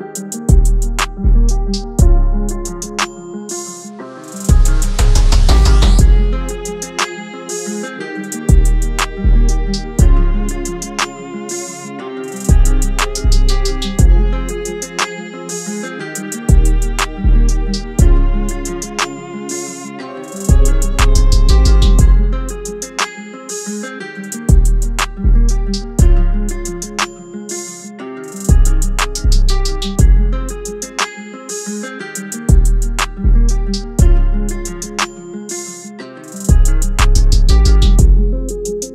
you